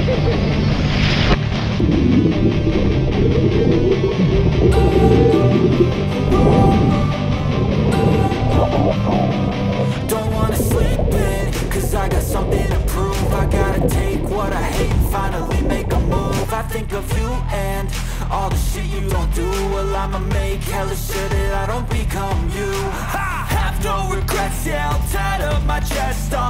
Don't wanna sleep in, cause I got something to prove. I gotta take what I hate finally make a move. I think of you and all the shit you don't do. Well, I'ma make sure that I don't become you. I have no regrets, yeah, I'll tie up my chest. I'll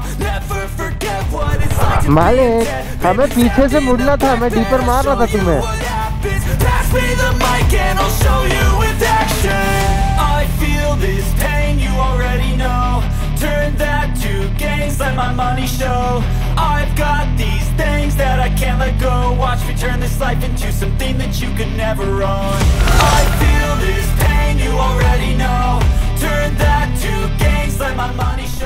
मालिक dead. हमें पीछे से मुड़ना था मैं deeper मार रहा था तुम्हें What happens? Pass me the mic and I'll show you with action. I feel this pain, you already know. Turn that to gains, let my money show. I've got these things that I can't let go. Watch me turn this life into something that you could never own. I feel this pain, you already know. Turn that to gains, let my money show.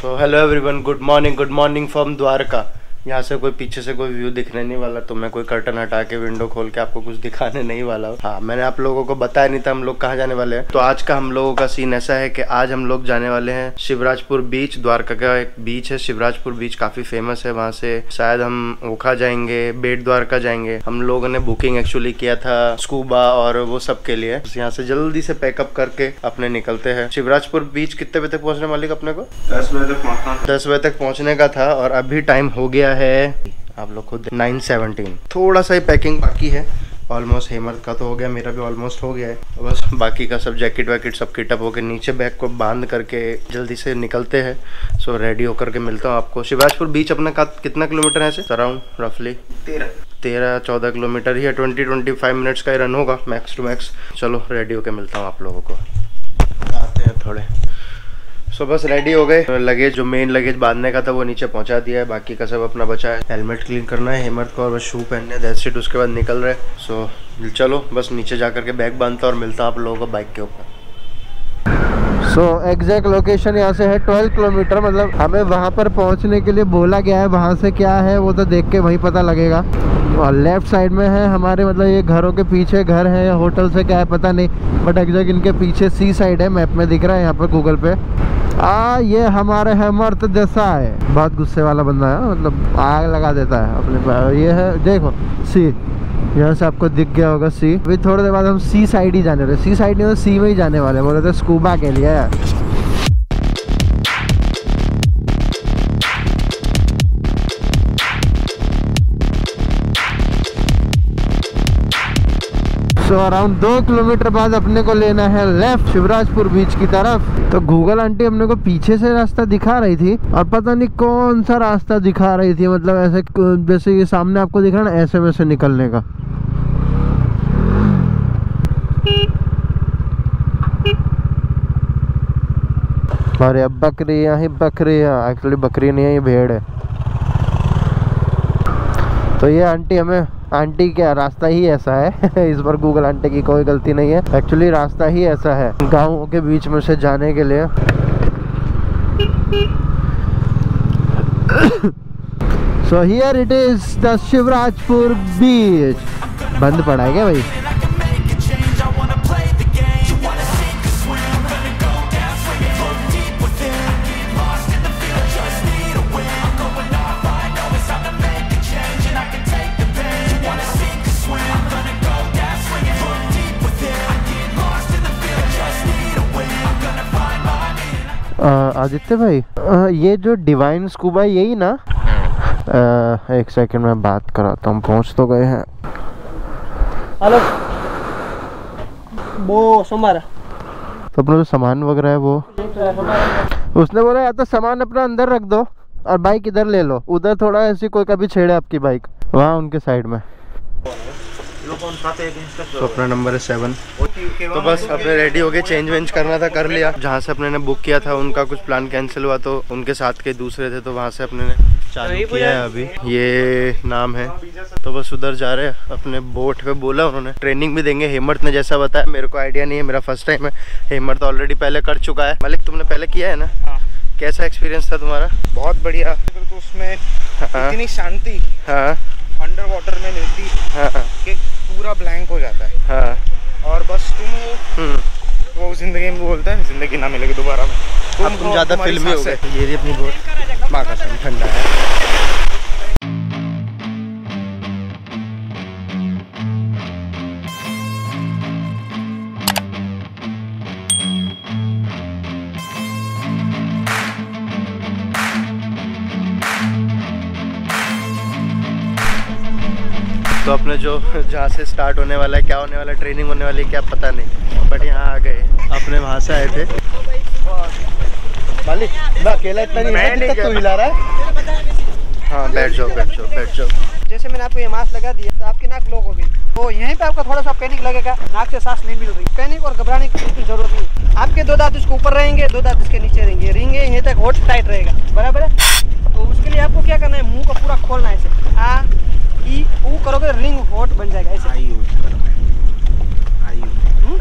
So hello everyone, good morning, good morning from Dwarka. यहाँ से कोई पीछे से कोई view दिखने नहीं वाला तो मैं कोई कर्टन हटा के विंडो खोल के आपको कुछ दिखाने नहीं वाला हूँ। हाँ मैंने आप लोगों को बताया नहीं था हम लोग कहाँ जाने वाले हैं। तो आज का हम लोगों का सीन ऐसा है कि आज हम लोग जाने वाले हैं शिवराजपुर बीच द्वारका का एक बीच है। शिवराजपुर बीच काफ़ी फ़ेमस है वहाँ से। शायद हम ओखा जाएँगे बेट द्वारका जाएँगे। हम लोगों ने बुकिंग एक्चुअली किया था स्कूबा और वो सब के लिए। यहाँ से जल्दी से पैकअप करके अपने निकलते हैं। शिवराजपुर बीच कितने बजे तक पहुँचने मालिक अपने को? दस बजे तक पहुँचना दस बजे तक पहुँचने का था और अभी टाइम हो गया है। आप लोग खुद नाइन सेवनटीन थोड़ा सा ही पैकिंग बाकी है। ऑलमोस्ट हेमंत का तो हो गया मेरा भी ऑलमोस्ट हो गया है। तो बस बाकी का सब जैकेट वैकेट सब किटअप होकर नीचे बैग को बाँध करके जल्दी से निकलते हैं। सो रेडी होकर के मिलता हूँ आपको। शिवाजपुर बीच अपना का कितना किलोमीटर है अराउंड रफली तेरह। तेरह चौदह किलोमीटर ही है। ट्वेंटी ट्वेंटी फाइव मिनट्स का ही रन होगा मैक्स टू मैक्स चलो रेडी होके मिलता हूँ आप लोगों को। आते हैं थोड़े। सो बस रेडी हो गए। लगेज, जो मेन लगेज बांधने का था, वो नीचे पहुँचा दिया है। बाकी का सब अपना बचा है। हेलमेट क्लीन करना है, हेमंत को और बस शू पहनने दैट्स इट उसके बाद निकल रहे सो चलो, बस नीचे जा करके बैग बांधता और मिलता आप लोगों को बाइक के ऊपर। सो एग्जैक्ट लोकेशन यहाँ से है 12 किलोमीटर मतलब हमें वहाँ पर पहुँचने के लिए बोला गया है। वहाँ से क्या है, वो तो देख के वहीं पता लगेगा। और लेफ़्ट साइड में है हमारे मतलब ये घरों के पीछे घर है या होटल से क्या है पता नहीं बट एग्जैक्ट इनके पीछे सी साइड है मैप में दिख रहा है यहाँ पर गूगल पे। आ, ये हमारे है मर्त जैसा है। बहुत गुस्से वाला बंदा है मतलब आग लगा देता है अपने ये है, देखो, सी। यहाँ से आपको दिख गया होगा सी। अभी थोड़ी देर बाद हम सी साइड ही जाने वाले सी साइड नहीं तो सी में ही जाने वाले बोले थे स्कूबा के लिए। सो अराउंड दो किलोमीटर बाद अपने को लेना है लेफ़्ट शिवराजपुर बीच की तरफ़। तो गूगल आंटी अपने को पीछे से रास्ता दिखा रही थी और पता नहीं कौन सा रास्ता दिखा रही थी मतलब ऐसे जैसे ये सामने आपको दिख रहा है ना, ऐसे में से निकलने का। अरे अब बकरियाँ ही बकरियाँ एक्चुअली बकरी नहीं है, ये भेड़ है। तो ये आंटी हमें आंटी क्या रास्ता ही ऐसा है। इस बार गूगल आंटी की कोई गलती नहीं है। एक्चुअली रास्ता ही ऐसा है। गाँव के बीच में से जाने के लिए। So here it is the Shivrajpur beach बंद पड़ा है क्या भाई? आदित्य भाई अ, ये जो डिवाइन स्कूबा यही ना? अ, एक सेकंड में बात कराता हूँ पहुँच तो गए हैं। हेलो। वो सोमवार तो अपना जो सामान वगैरह है वो? उसने बोला या तो सामान अपना अंदर रख दो और बाइक इधर ले लो। उधर थोड़ा ऐसी कोई कभी छेड़े आपकी बाइक वहाँ उनके साइड में। तो अपना नंबर है सेवन। तो बस अपने रेडी हो गए चेंज वेंज करना था कर लिया। जहाँ से अपने ने बुक किया था उनका कुछ प्लान कैंसिल हुआ तो उनके साथ के दूसरे थे तो वहाँ से अपने ने चालू किया है अभी। ये नाम है। तो बस उधर जा रहे हैं अपने बोट पे बोला उन्होंने। ट्रेनिंग भी देंगे हेमंत ने जैसा बताया। मेरे को आइडिया नहीं है मेरा फ़र्स्ट टाइम है। हेमंत ऑलरेडी पहले कर चुका है। मलिक तुमने पहले किया है ना? हाँ। कैसा एक्सपीरियंस था तुम्हारा? बहुत बढ़िया। तो उसमें हाँ। इतनी शांति। हाँ। अंडर वाटर में मिलती। हाँ। कि पूरा ब्लैंक हो जाता है। हाँ। और बस तुम वो वो ज़िंदगी में बोलता है ज़िंदगी ना मिलेगी दोबारा में। तुम ज़्यादा फ़िल्म हो गए। ये अपनी बहुत ठंडा है। तो अपने जो जहाँ से स्टार्ट होने वाला है क्या होने वाला है ट्रेनिंग होने वाली है क्या पता नहीं। बट यहाँ आ गए। अपने वहाँ से आए थे। मालिक मैं अकेला इतना नहीं मैं नहीं तू हिला रहा है? हाँ बैठ जाओ बैठ जाओ बैठ जाओ। जैसे मैंने आपको ये मास्क लगा दिया तो आपकी नाक ब्लॉक हो गई। तो यहीं पे आपको थोड़ा सा पैनिक लगेगा नाक से सांस नहीं मिल रही। पैनिक और घबराने की बिल्कुल ज़रूरत नहीं। आपके दो दांत इसके ऊपर रहेंगे दो दांत इसके नीचे रहेंगे। रिंगे यहीं तक होट टाइट रहेगा। बराबर है? तो उसके लिए आपको क्या करना है? मुँह को पूरा खोलना है आ ई ऊ करोगे रिंग होट बन जाएगा ऐसे। हम्म?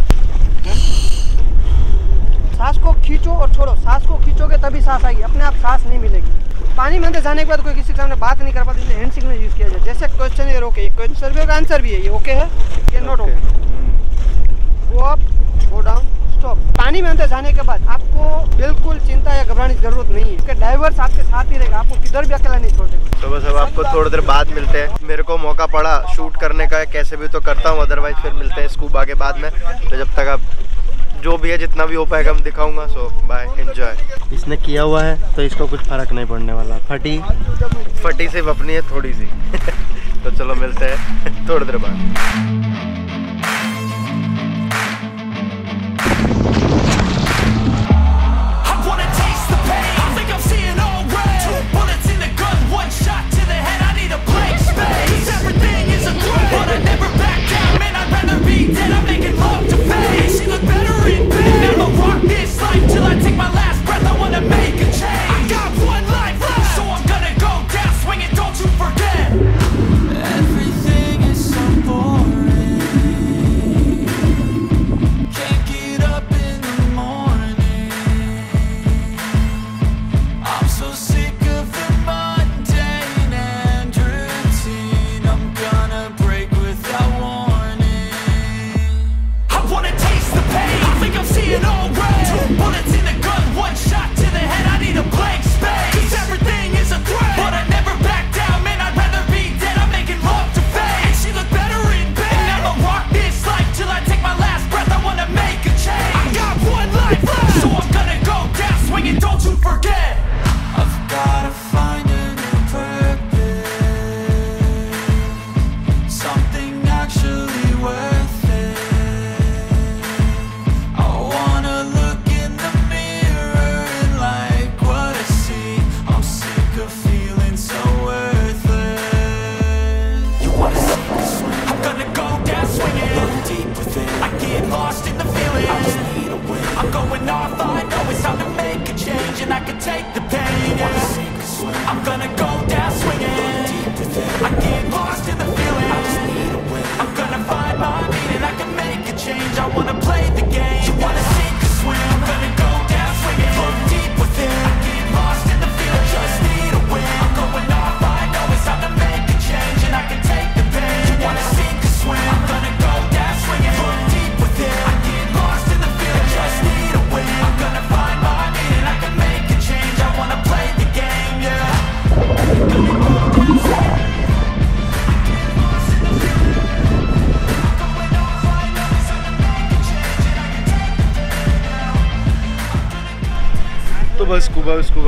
सांस को खींचो और छोड़ो। सांस को खींचोगे तभी सांस आएगी। अपने आप सांस नहीं मिलेगी। पानी में अंदर जाने के बाद कोई किसी के सामने बात नहीं कर पाता इसलिए हैंड सिग्नल यूज़ किया जाए। जैसे क्वेश्चन है ओके क्वेश्चन का आंसर भी है ये ओके है? ये not okay go up go down में अंदर जाने के बाद आपको बिल्कुल चिंता या घबराने की ज़रूरत नहीं है। क्योंकि ड्राइवर्स आपके साथ ही रहेगा। आपको किधर भी अकेला नहीं छोड़ देगा। तो बस अब आपको थोड़ी देर बाद मिलते हैं। मेरे को मौका पड़ा शूट करने का कैसे भी तो करता हूँ अदरवाइज़ फिर मिलते हैं स्कूबा के बाद में। तो जब तक आप जो भी है जितना भी हो पाएगा मैं दिखाऊँगा। सो बाय एंजॉय इसने किया हुआ है तो इसको कुछ फ़र्क नहीं पड़ने वाला। फटी? फटी सिर्फ़ अपनी है थोड़ी सी। तो चलो मिलते हैं थोड़ी देर बाद।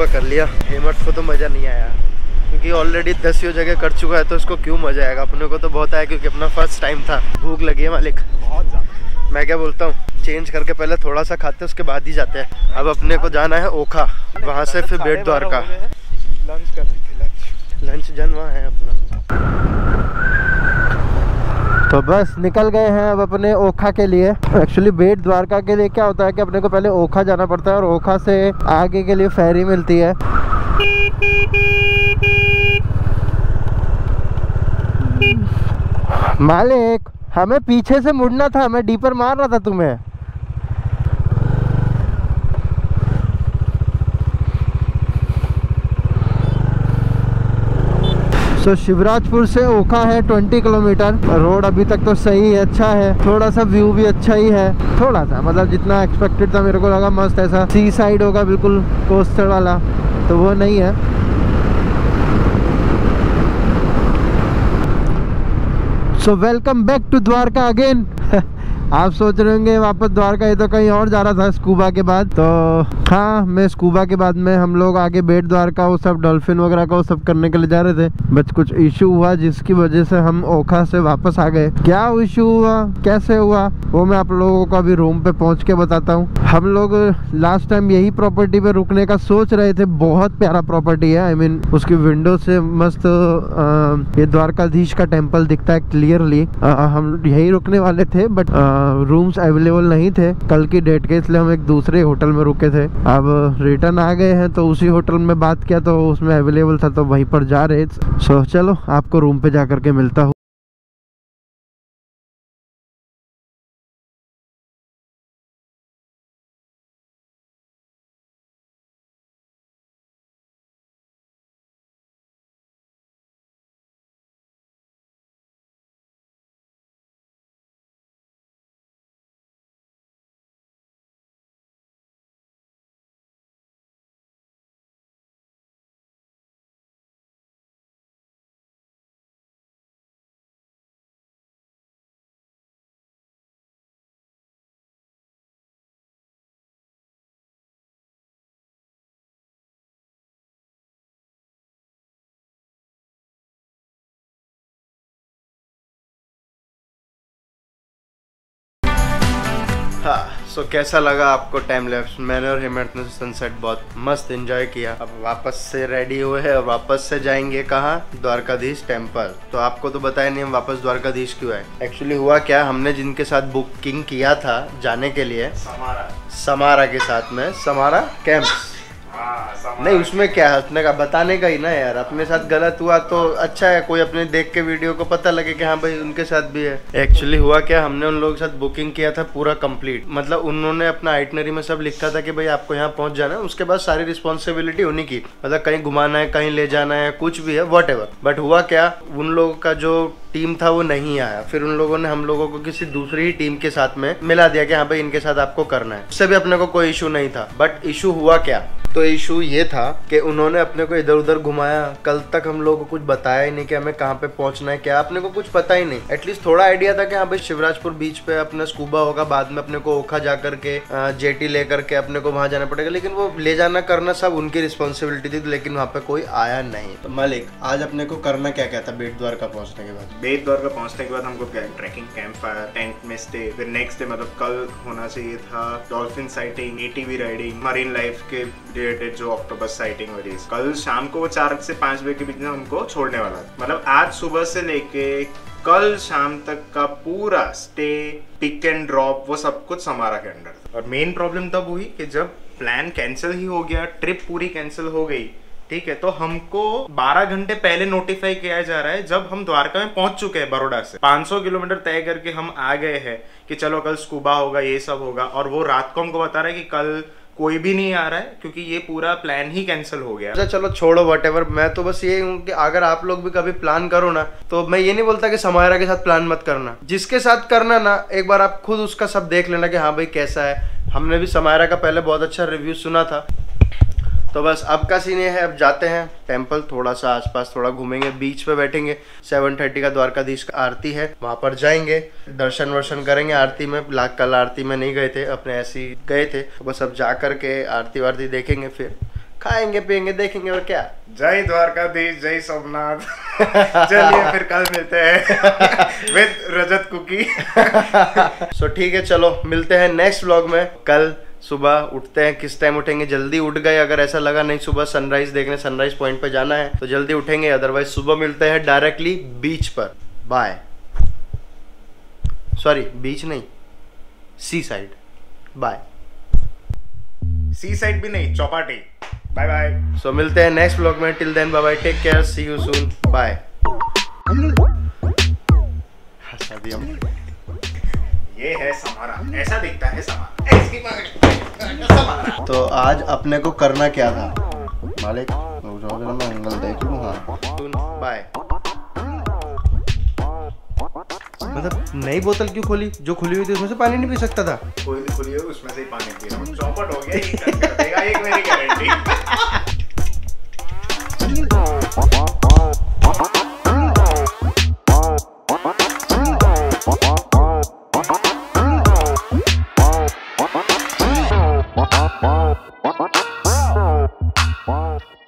स्कूबा कर लिया। हेमर्स को तो मज़ा नहीं आया। क्योंकि ऑलरेडी दस यो जगह कर चुका है तो उसको क्यों मज़ा आएगा? अपने को तो बहुत आया क्योंकि अपना फ़र्स्ट टाइम था। भूख लगी है मालिक। बहुत ज़्यादा। मैं क्या बोलता हूँ? चेंज करके पहले थोड़ा सा खाते उसके बाद ही जाते हैं। अब अपने को जाना है ओखा। वहाँ से फिर बेट द्वारका लंच कर लंच। लंच जन वहाँ है अपना। तो बस निकल गए हैं अब अपने ओखा के लिए। एक्चुअली बेट द्वारका के लिए क्या होता है कि अपने को पहले ओखा जाना पड़ता है और ओखा से आगे के लिए फेरी मिलती है। मालिक, हमें पीछे से मुड़ना था मैं डीपर मार रहा था तुम्हें। सो शिवराजपुर से ओखा है 20 किलोमीटर रोड अभी तक तो सही है अच्छा है. थोड़ा सा व्यू भी अच्छा ही है. थोड़ा सा मतलब जितना एक्सपेक्टेड था, मेरे को लगा मस्त ऐसा. सी साइड होगा बिल्कुल कोस्टर वाला. तो वो नहीं है. So welcome back to Dwarka again आप सोच रहे होंगे वापस द्वारका ये तो कहीं और जा रहा था स्कूबा के बाद। तो हाँ मैं स्कूबा के बाद में हम लोग आगे बेट द्वारका वो सब डॉल्फिन वगैरह का वो सब करने के लिए जा रहे थे। बट कुछ इशू हुआ जिसकी वजह से हम ओखा से वापस आ गए। क्या इशू हुआ? कैसे हुआ? वो मैं आप लोगों को अभी रूम पे पहुँच के बताता हूँ। हम लोग लास्ट टाइम यही प्रॉपर्टी पे रुकने का सोच रहे थे। बहुत प्यारा प्रॉपर्टी है आई I मीन mean, उसकी विंडो से मस्त आ, ये द्वारकाधीश का टेंपल दिखता है क्लियरली हम यही रुकने वाले थे बट रूम्स अवेलेबल नहीं थे। कल की डेट के इसलिए हम एक दूसरे होटल में रुके थे। अब रिटर्न आ गए हैं तो उसी होटल में बात किया तो उसमें अवेलेबल था तो वहीं पर जा रहे सो चलो, आपको रूम पे जा करके मिलता हूँ। हाँ सो कैसा लगा आपको टाइम लैप्स मैंने और हिमंत ने सनसेट बहुत मस्त एंजॉय किया। अब वापस से रेडी हुए हैं और वापस से जाएँगे कहाँ? द्वारकाधीश टेंपल तो आपको तो बताया नहीं हम वापस द्वारकाधीश क्यों आए? एक्चुअली हुआ क्या? हमने जिनके साथ बुकिंग किया था जाने के लिए समारा समारा के साथ में समारा कैंप्स नहीं, उसमें क्या है? अपने का बताने का ही ना यार। अपने साथ गलत हुआ तो अच्छा है, कोई अपने देख के वीडियो को पता लगे कि हाँ भाई, उनके साथ भी है। एक्चुअली हुआ क्या, हमने उन लोगों के साथ बुकिंग किया था पूरा कंप्लीट मतलब उन्होंने अपना आइटनरी में सब लिखा था कि भाई, आपको यहाँ पहुँच जाना है। उसके बाद सारी रिस्पॉन्सिबिलिटी उन्हीं की। मतलब कहीं घुमाना है, कहीं ले जाना है, कुछ भी है वट बट हुआ क्या, उन लोगों का जो टीम था, वो नहीं आया। फिर उन लोगों ने हम लोगों को किसी दूसरी ही टीम के साथ में मिला दिया कि हाँ भाई, इनके साथ आपको करना है। उससे भी अपने को कोई इशू नहीं था। बट इशू हुआ क्या? तो इशू ये था कि उन्होंने अपने को इधर उधर घुमाया। कल तक हम लोगों को कुछ बताया ही नहीं कि हमें कहाँ पे पहुँचना है। क्या अपने को कुछ पता ही नहीं। एटलीस्ट थोड़ा आइडिया था कि हाँ भाई शिवराजपुर बीच पे अपना स्कूबा होगा, बाद में अपने को ओखा जा करके जेटी लेकर के अपने को वहाँ जाना पड़ेगा। लेकिन वो ले जाना, करना सब उनकी रिस्पॉन्सिबिलिटी थी, लेकिन वहाँ पे कोई आया नहीं। तो मलिक, आज अपने को करना क्या क्या था बेट द्वारका पहुँचने के बाद? बेट द्वार का पहुँचने के बाद हमको ट्रैकिंग कैंप फायर टेंट में स्टे फिर नेक्स्ट डे मतलब कल होना चाहिए था dolphin sighting ATV riding marine life के रिलेटेड जो ऑक्टोबस साइटिंग हो रही है। कल शाम को वो चार से पाँच बजे के बीच में हमको छोड़ने वाला था। मतलब आज सुबह से लेके कल शाम तक का पूरा स्टे पिक एंड ड्रॉप वो सब कुछ समारा के अंडर और मेन प्रॉब्लम तब हुई कि जब प्लान कैंसिल ही हो गया ट्रिप पूरी कैंसिल हो गई, ठीक है तो हमको 12 घंटे पहले नोटिफाई किया जा रहा है, जब हम द्वारका में पहुँच चुके हैं बड़ोड़ा से। 500 किलोमीटर तय करके हम आ गए हैं कि चलो कल स्कूबा होगा, ये सब होगा, और वो रात को हमको बता रहा है कि कल कोई भी नहीं आ रहा है, क्योंकि ये पूरा प्लान ही कैंसिल हो गया। अच्छा चलो छोड़ो वट मैं तो बस ये हूँ कि अगर आप लोग भी कभी प्लान करो ना तो मैं ये नहीं बोलता कि समायरा के साथ प्लान मत करना। जिसके साथ करना ना, एक बार आप खुद उसका सब देख लेना कि हाँ भाई कैसा है। हमने भी समायरा का पहले बहुत अच्छा रिव्यू सुना था। तो बस अब का सीन ये है अब जाते हैं टेंपल थोड़ा सा आसपास थोड़ा घूमेंगे बीच पे बैठेंगे। सेवन थर्टी का द्वारकाधीश का आरती है वहाँ पर जाएँगे दर्शन वर्शन करेंगे। आरती में लाख कल आरती में नहीं गए थे अपने ऐसे ही गए थे। तो बस अब जा करके आरती वारती देखेंगे फिर खाएँगे पियेंगे देखेंगे और क्या। जय द्वारकाधीश जय सोमनाथ। चलिए फिर कल मिलते हैं विद रजत कुकी। सो ठीक है चलो मिलते हैं नेक्स्ट व्लॉग में। कल सुबह उठते हैं किस टाइम उठेंगे? जल्दी उठ गए अगर ऐसा लगा नहीं सुबह सनराइज देखने सनराइज पॉइंट पे जाना है तो जल्दी उठेंगे अदरवाइज़ सुबह मिलते हैं डायरेक्टली बीच पर। बाय सॉरी बीच नहीं. सी साइड बाय सी साइड भी नहीं चौपाटी. बाय बाय सो मिलते हैं नेक्स्ट ब्लॉग में. Till then bye bye take care see you soon bye ये है समारा ऐसा दिखता है समारा तो आज अपने को करना क्या था? मालिक मैं एंगल देख लूँ हाँ। बाय मतलब नई बोतल क्यों खोली? जो खुली हुई थी उसमें से पानी नहीं पी सकता था। कोई भी खुली हुई उसमें से ही पानी पी रहा हूँ चौपट हो गया एक मेरी गारंटी